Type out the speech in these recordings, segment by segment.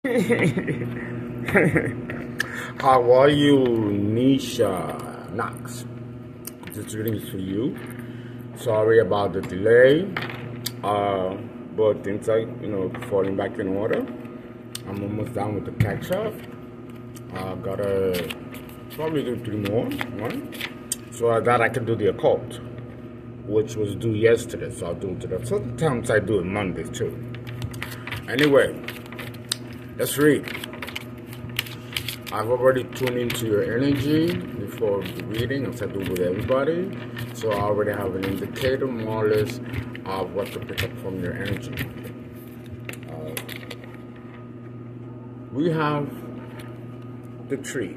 How are you, Nisha Knox? This reading is for you. Sorry about the delay, uh, but things are, you know, falling back in order. I'm almost done with the catch up. I gotta probably do three more, one. So that I can do the occult, which was due yesterday. So I'll do it today. Sometimes I do it Monday too. Anyway, let's read. I've already tuned into your energy before the reading, as I do with everybody. So I already have an indicator, more or less, of what to pick up from your energy. Uh, we have the tree.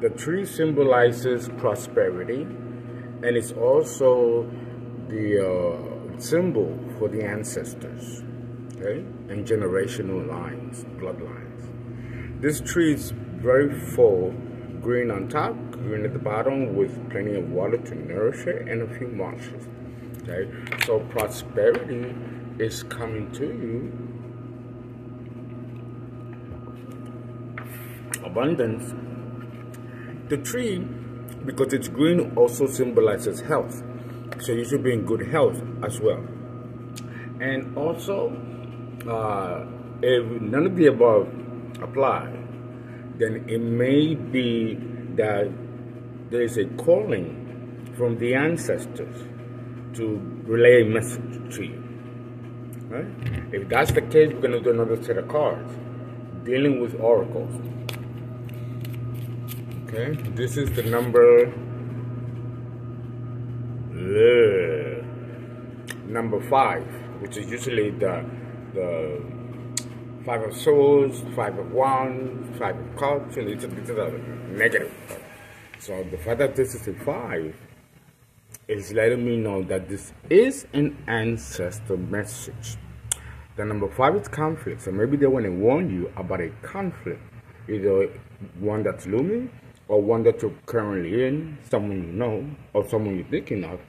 The tree symbolizes prosperity, and it's also the uh, symbol for the ancestors, okay, and generational lines, bloodlines. This tree is very full, green on top, green at the bottom, with plenty of water to nourish it and a few marshes. Okay, so prosperity is coming to you. Abundance. The tree, because it's green, also symbolizes health. So you should be in good health as well. And also, uh, if none of the above apply, then it may be that there is a calling from the ancestors to relay a message to you. Right? If that's the case, we're going to do another set of cards dealing with oracles. Okay, this is the number uh, number five, which is usually the the Five of Swords, Five of Wands, Five of Cups, and it's, it's a negative. So the fact that this is a five is letting me know that this is an ancestor message. The number five is conflict. So maybe they want to warn you about a conflict, either one that's looming or one that you're currently in, someone you know, or someone you're thinking of,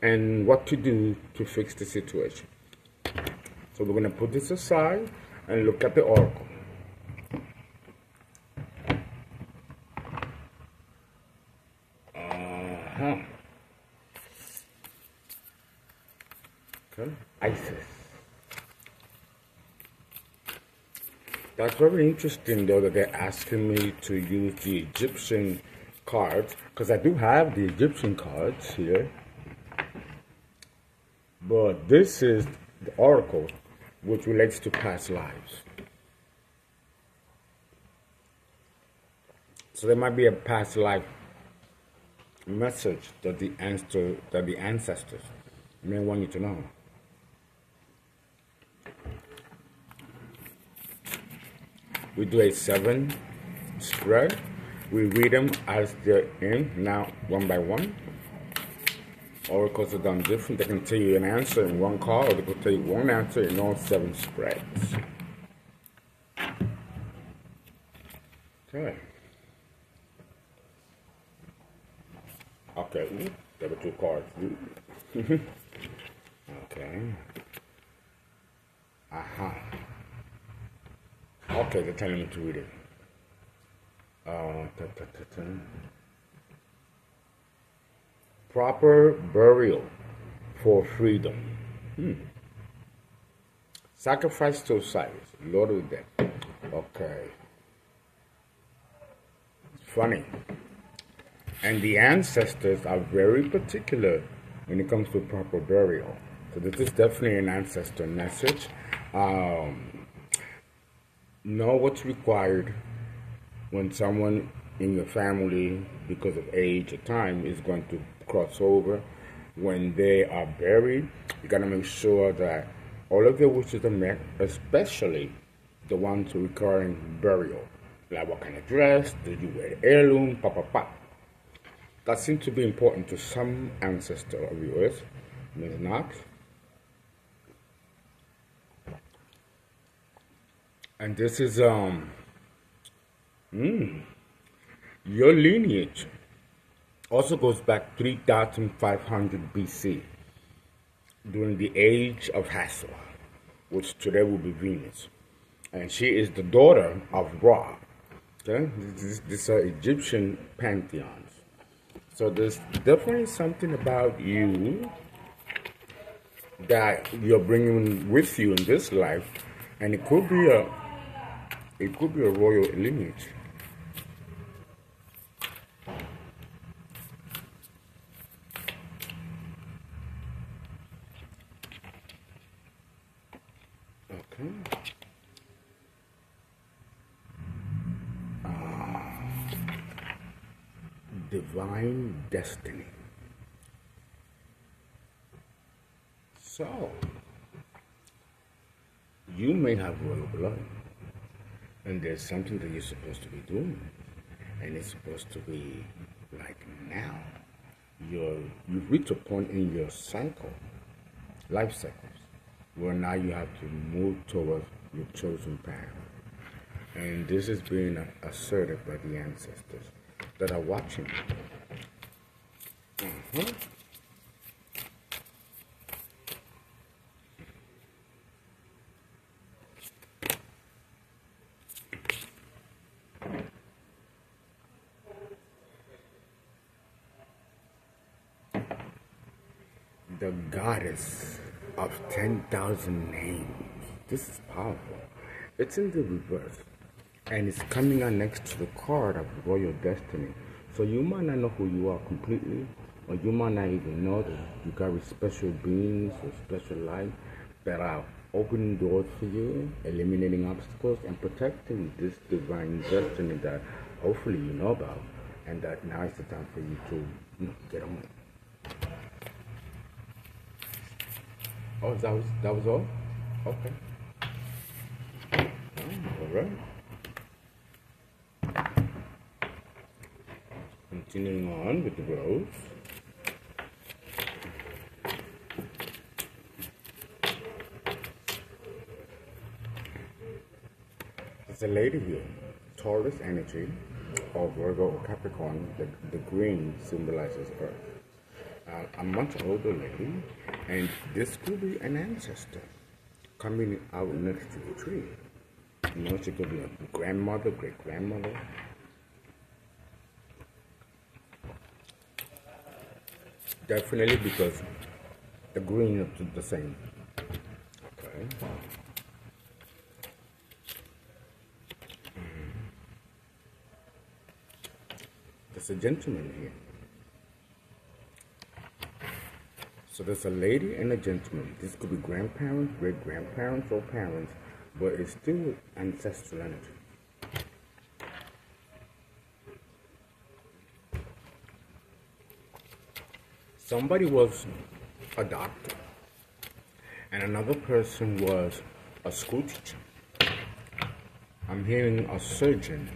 and what to do to fix the situation. So we're going to put this aside and look at the oracle. Uh-huh. Okay, Isis. That's very interesting though that they're asking me to use the Egyptian cards because I do have the Egyptian cards here. But this is the oracle which relates to past lives. So there might be a past life message that the answer that the ancestors may want you to know. We do a seven spread. We read them as they're in now one by one. Oracles are done different. They can tell you an answer in one call, or they can tell you one answer in all seven spreads. Okay. Okay, there were two cards. okay. Uh-huh. Okay, they're telling me to read it. Uh, ta -ta -ta proper burial for freedom. Hmm. Sacrifice to Osiris, Lord of Dead. Okay. It's funny. And the ancestors are very particular when it comes to proper burial. So this is definitely an ancestor message. Um, know what's required when someone in your family, because of age or time, is going to crossover. When they are buried, you gotta make sure that all of their wishes are met, especially the ones requiring burial. Like what kind of dress, did you wear heirloom, pa pa pa. That seems to be important to some ancestor of yours, maybe not. And this is um, mm, your lineage also goes back 3500 BC during the age of Hathor, which today will be Venus. and she is the daughter of Ra. Okay, this are Egyptian pantheons. So there's definitely something about you that you're bringing with you in this life, and it could be a it could be a royal lineage. divine destiny. So, you may have royal blood, and there's something that you're supposed to be doing, and it's supposed to be like now. You're, you've reached a point in your cycle, life cycles, where now you have to move towards your chosen path. And this is being asserted by the ancestors that are watching. Mm-hmm. The goddess of 10,000 names. This is powerful. It's in the reverse and it's coming on next to the card of royal destiny. So you might not know who you are completely, or you might not even know that you carry special beings or special light that are opening doors for you, eliminating obstacles, and protecting this divine destiny that hopefully you know about, and that now is the time for you to get on. Oh, that was that was all. Okay. Oh, all right. Continuing on with the rose. There's a lady here, Taurus energy, or Virgo or Capricorn, the, the green symbolizes earth. Uh, a much older lady, and this could be an ancestor coming out next to the tree. You know, she could be a grandmother, great grandmother, Definitely because the green is the same. Okay. Mm. There's a gentleman here. So there's a lady and a gentleman. This could be grandparents, great grandparents, or parents, but it's still ancestral energy. somebody was a doctor and another person was a school teacher. I'm hearing a surgeon.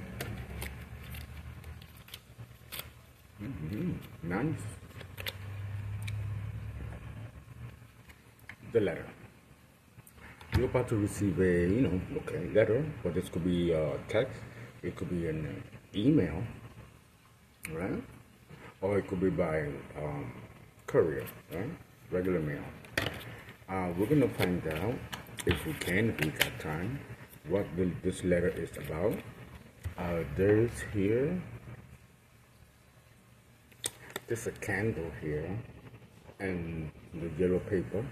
Mm-hmm. Nice. The letter. You're about to receive a, you know, okay, letter, but this could be a text, it could be an email, right? Or it could be by um, courier, right? Regular mail. Uh, we're gonna find out if we can, if we got time, what the, this letter is about. Uh, there's here, there's a candle here, and the yellow paper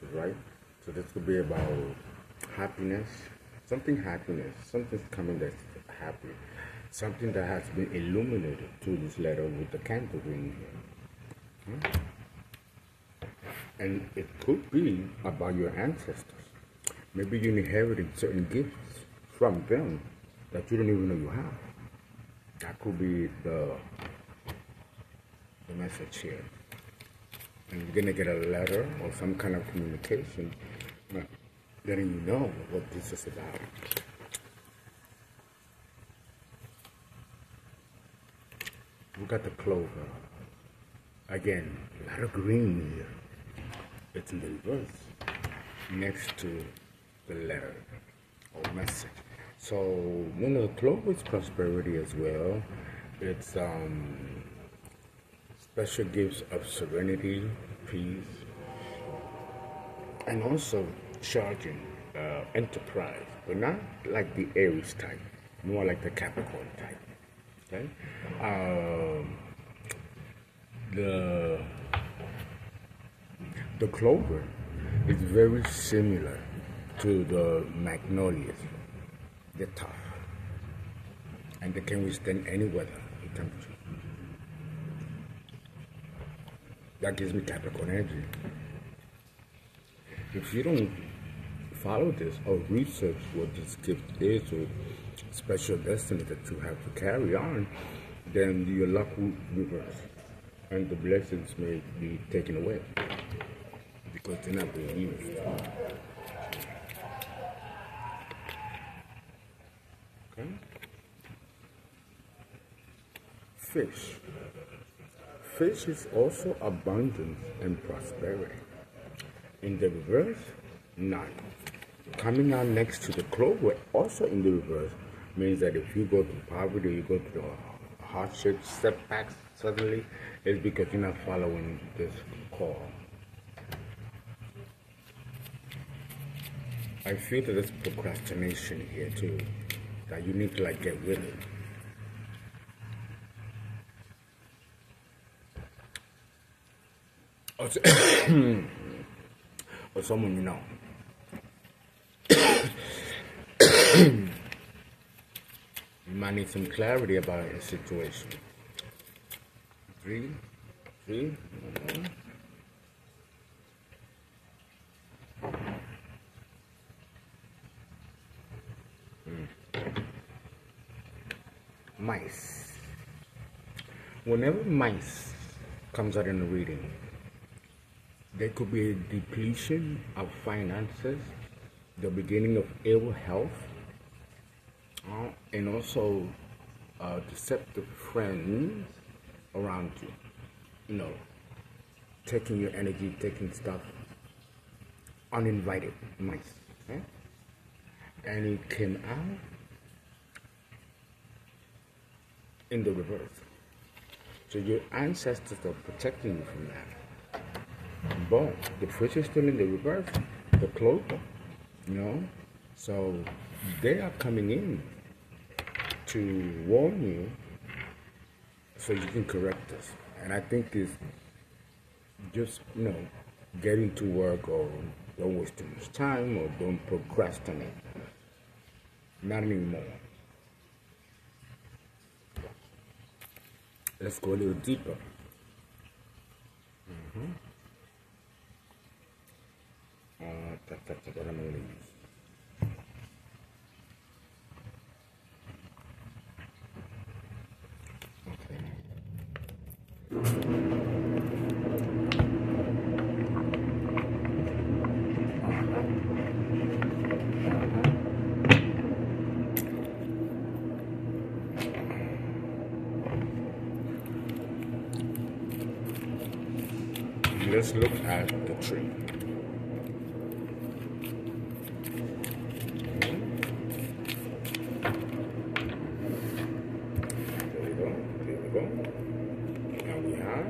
to write. So this could be about happiness, something happiness, something's coming that's happy, something that has been illuminated through this letter with the candle in here. And it could be about your ancestors. Maybe you inherited certain gifts from them that you don't even know you have. That could be the, the message here. And you're gonna get a letter or some kind of communication letting you know what this is about. We got the clover. Again, a lot of green here it's in the reverse next to the letter or message. So you know, clover is prosperity as well. It's um, special gifts of serenity, peace, and also charging uh, enterprise, but not like the Aries type, more like the Capricorn type. Okay, um, the the clover is very similar to the magnolias. They're tough and they can withstand any weather and temperature. That gives me Capricorn energy. If you don't follow this or research what this gift is or special destiny that you have to carry on, then your luck will reverse and the blessings may be taken away because they're not being used. Okay? Fish. Fish is also abundance and prosperity. In the reverse, none. Coming out next to the clover, also in the reverse, means that if you go through poverty, you go through hardship, setbacks, suddenly, it's because you're not following this call. I feel that there's procrastination here too, that you need to like get rid of. Or, someone you might need some clarity about a situation. Three, three, mm-hmm. mice. Whenever mice comes out in the reading, there could be a depletion of finances, the beginning of ill health, uh, and also uh, deceptive friends around you. You know, taking your energy, taking stuff, uninvited mice. Okay? And it came out in the reverse. So your ancestors are protecting you from that. But the fish is still in the reverse, the clover, you know. So they are coming in to warn you so you can correct this. And I think it's just, you know, getting to work or don't waste too much time or don't procrastinate. Not anymore. Let's go a little deeper. Mm-hmm. Let's look at the tree. There we go, there we go. And we have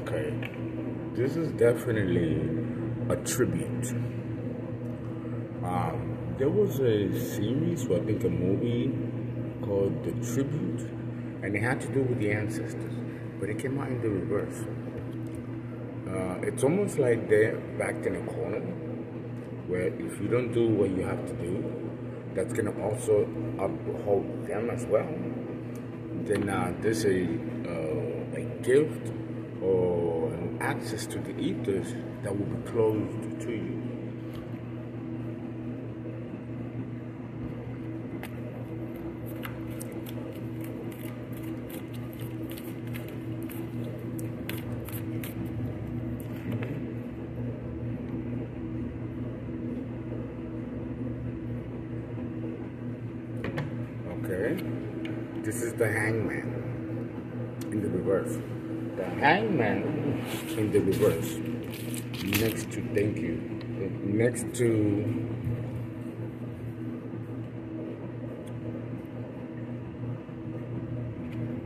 Okay, this is definitely a tribute. Um, there was a series, or I think a movie called The Tribute, and it had to do with the ancestors, but it came out in the reverse. Uh, it's almost like they're backed in a corner, where if you don't do what you have to do, that's going to also uphold them as well. Then uh, there's a, uh, a gift or access to the ethers that will be closed to you. next to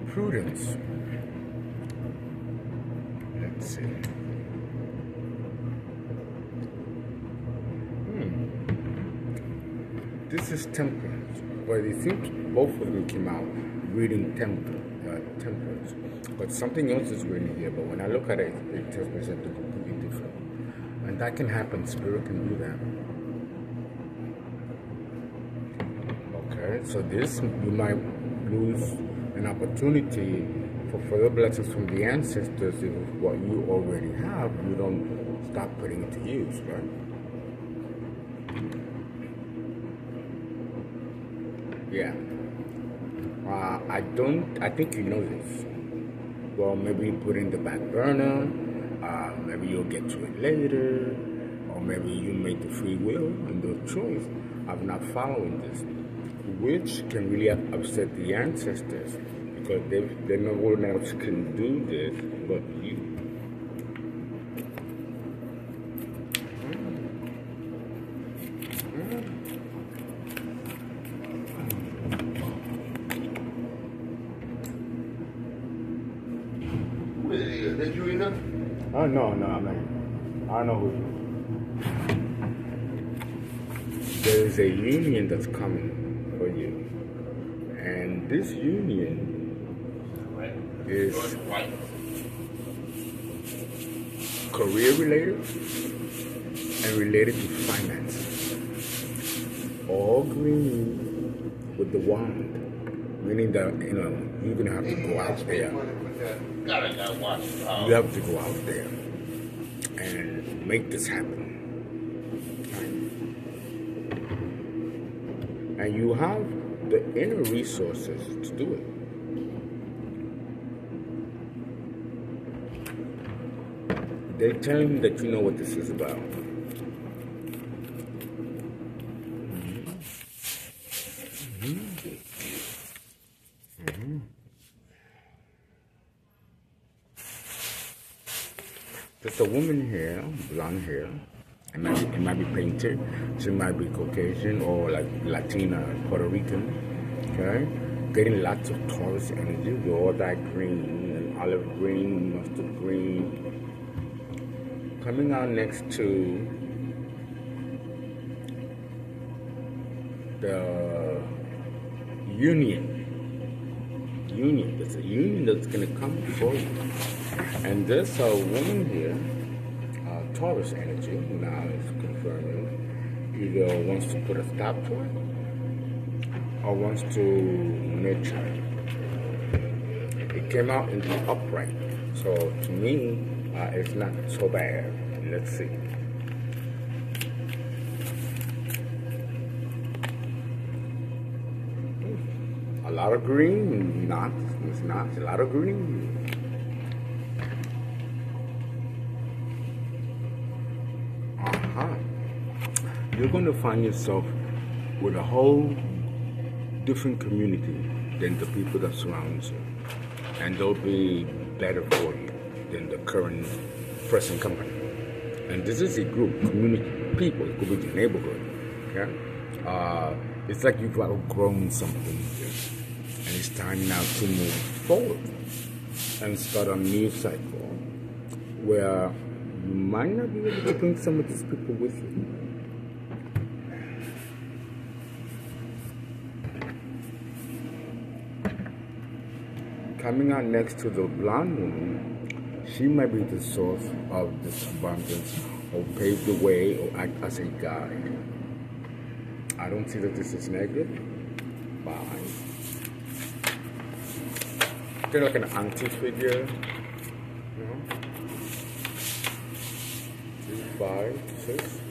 Prudence. Let's see. Hmm. This is temperance, but it seems both of them came out reading temper, uh, temperance. But something else is written here, but when I look at it, it tells me something and that can happen. Spirit can do that. Okay, so this you might lose an opportunity for further blessings from the ancestors if what you already have you don't stop putting it to use, right? Yeah. Uh, I don't, I think you know this. Well, maybe put in the back burner, maybe you'll get to it later, or maybe you made the free will and the choice of not following this, which can really upset the ancestors because they, they no one else can do this but you. Oh, no, no, I'm not. I know who There is a union that's coming for you. And this union is career related and related to finance. All green with the wand, meaning that, you know, you're to have to go out there you have to go out there make this happen. And you have the inner resources to do it. They're telling me that you know what this is about. There's a woman here, blonde hair. It might, be, it might be painted. She might be Caucasian or like Latina, Puerto Rican. Okay? Getting lots of Taurus energy with all that green and olive green, mustard green. Coming out next to the union. Union. There's a union that's to come before you. And this uh, woman here, uh, Taurus energy, now is confirming, either wants to put a stop to it or wants to nurture it. came out in the upright. So to me, uh, it's not so bad. Let's see. A lot of green, not, it's not, a lot of green. You're going to find yourself with a whole different community than the people that surround you. And they'll be better for you than the current present company. And this is a group, community, people. It could be the neighborhood. Okay? Uh, it's like you've outgrown something. And it's time now to move forward and start a new cycle where you might not be able to bring some of these people with you. Coming out next to the blonde woman, she might be the source of this abundance or pave the way or act as a guide. I don't see that this is negative. Bye. Of like an auntie figure. You know? Five, six.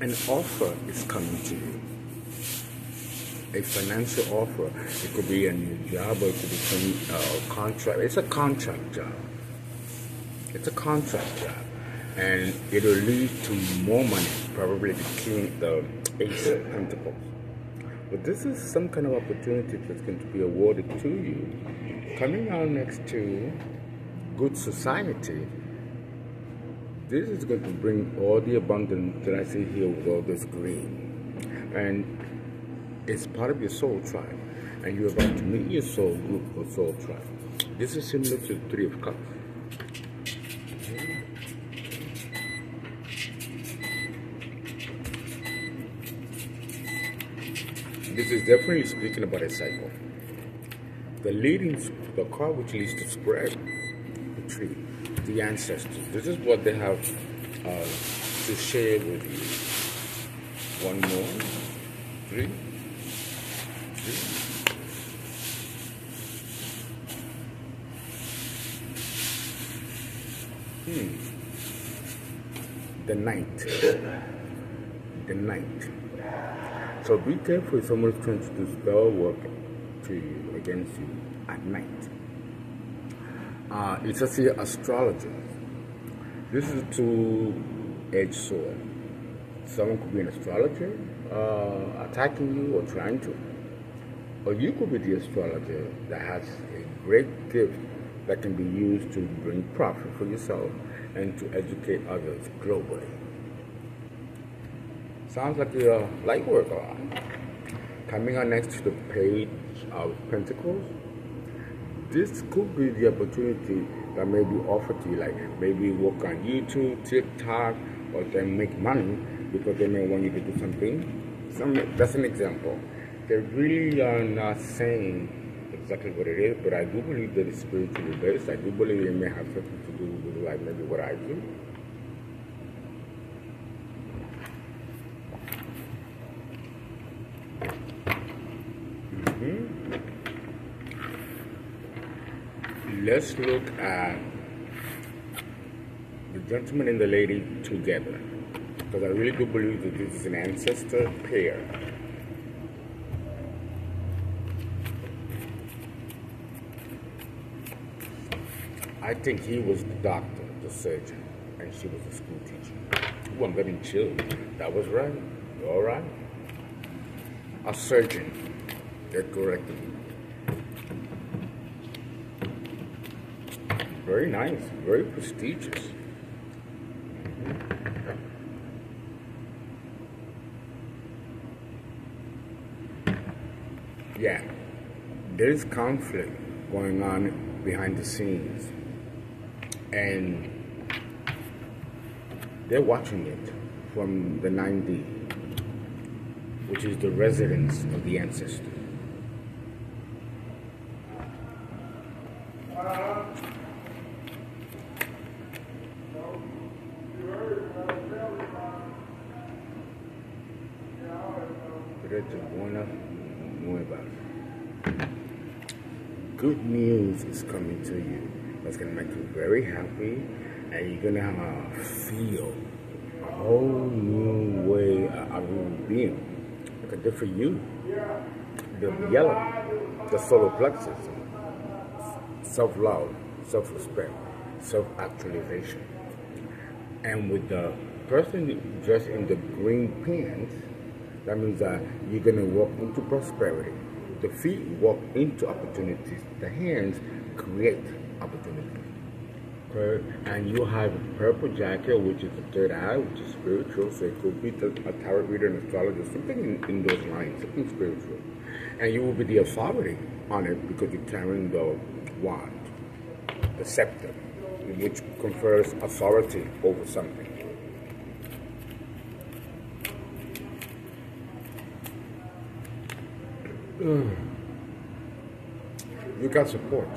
An offer is coming to you. A financial offer. It could be a new job or it could be a uh, contract. It's a contract job. It's a contract job. And it'll lead to more money, probably the king, the ace of pentacles. But this is some kind of opportunity that's going to be awarded to you. Coming out next to good society, this is going to bring all the abundance that I see here with all this green. And It's part of your soul tribe. And you're about to meet your soul group or soul tribe. This is similar to the Three of Cups. This is definitely speaking about a cycle. The leading, the card which leads to spread, the tree, the ancestors. This is what they have uh, to share with you. One more, three, three. Hmm. The night. The night. So be careful if someone's trying to do spell work to you, against you at night. Uh, it's the astrologer. This is a two-edged sword. Someone could be an astrologer uh, attacking you or trying to. Or you could be the astrologer that has a great gift that can be used to bring profit for yourself and to educate others globally. Sounds like a light work. Coming on next to the page of Pentacles, this could be the opportunity that may be offered to you, like maybe work on YouTube, TikTok, or then make money because they may want you to do something. Some, that's an example. They really are not saying exactly what it is, but I do believe that it's spiritually based. I do believe it may have something to do with like maybe what I do. Let's look at the gentleman and the lady together. Because I really do believe that this is an ancestor pair. I think he was the doctor, the surgeon, and she was the school teacher. He wasn't getting chilled. That was right. All right. A surgeon. Get corrected. Very nice, very prestigious. Yeah, there's conflict going on behind the scenes, and they're watching it from the 9D, which is the residence of the Good news is coming to you. That's gonna make you very happy, and you're gonna uh, feel a whole new way of being. Like a different you. The yellow, the solar plexus, self-love, self-respect, self-actualization. And with the person dressed in the green pants, that means that you're going to walk into prosperity. The feet walk into opportunities. The hands create opportunities. Okay? And you have a purple jacket, which is the third eye, which is spiritual. So it could be a tarot reader, an astrologer, something in, in those lines, something spiritual. And you will be the authority on it because you're carrying the wand, the scepter, which confers authority over something. You got support.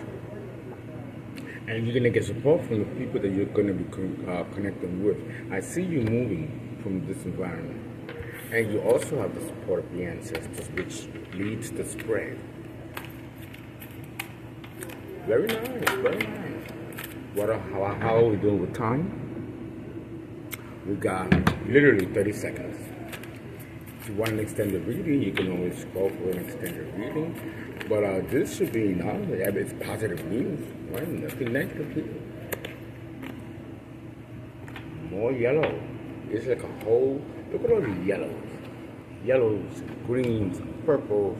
And you're going to get support from the people that you're going to be con uh, connecting with. I see you moving from this environment. And you also have the support of the ancestors, which leads to spread. Very nice, very nice. What are, how, how are we doing with time? We got literally 30 seconds. You want an extended reading, you can always go for an extended reading. But uh, this should be enough. It's positive news, right? Nothing negative here. More yellow. It's like a whole, look at all the yellows. Yellows, greens, purples.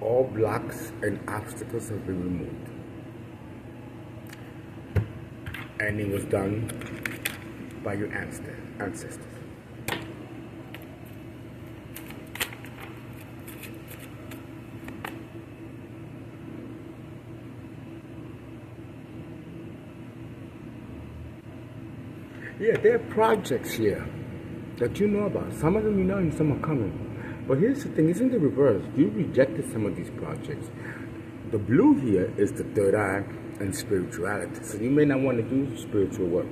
All blocks and obstacles have been removed. And it was done by your ancestors. Yeah, there are projects here that you know about. Some of them you know and some are coming. But here's the thing, it's in the reverse. You rejected some of these projects. The blue here is the third eye and spirituality. So you may not want to do spiritual work.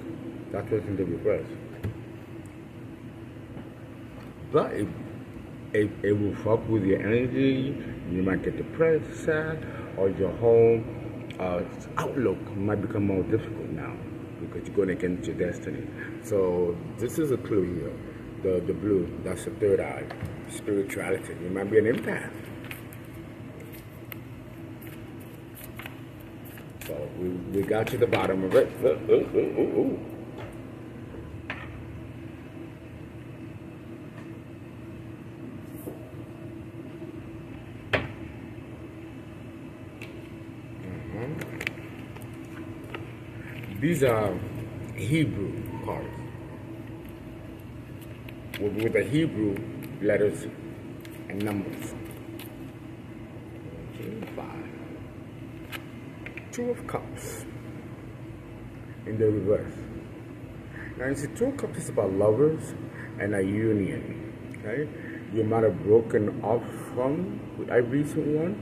That's what's in the reverse. But it, it, it will fuck with your energy. You might get depressed, sad, or your whole uh, outlook might become more difficult now because you're going against your destiny. So this is a clue here. The, the blue, that's the third eye. Spirituality. You might be an empath. So we, we got to the bottom of it. Ooh, ooh, ooh, These are Hebrew cards with, with the Hebrew letters and numbers. Five. Two of Cups in the reverse. Now, you see, Two of Cups is about lovers and a union. Okay? You might have broken off from a recent one,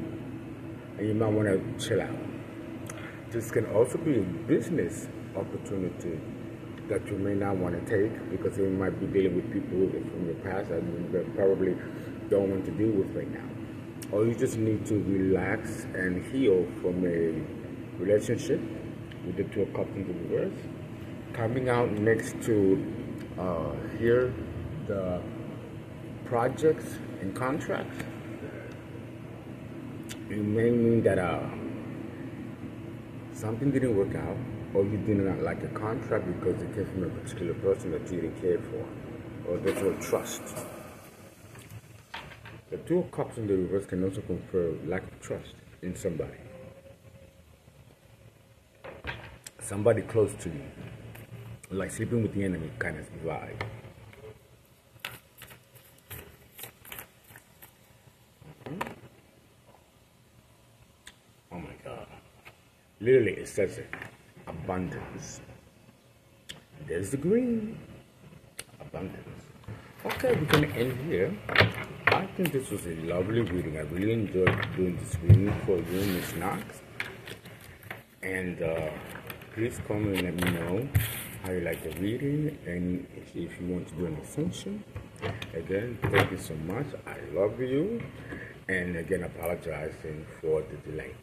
and you might want to chill out. This can also be a business opportunity that you may not want to take because you might be dealing with people from your past that you probably don't want to deal with right now. Or you just need to relax and heal from a relationship with the two of cups in the reverse. Coming out next to uh, here, the projects and contracts. It may mean that uh, something didn't work out, or you did not like a contract because it came from a particular person that you didn't care for, or there's no trust. The two cups in the reverse can also confer lack of trust in somebody. Somebody close to you, like sleeping with the enemy kind of vibe. Oh my God. Literally, it says it. Abundance. There's the green. Abundance. Okay, we're going to end here. I think this was a lovely reading. I really enjoyed doing this reading for you, Miss Knox. And uh, please comment and let me know how you like the reading and if you want to do an extension. Again, thank you so much. I love you. And again, apologizing for the delay.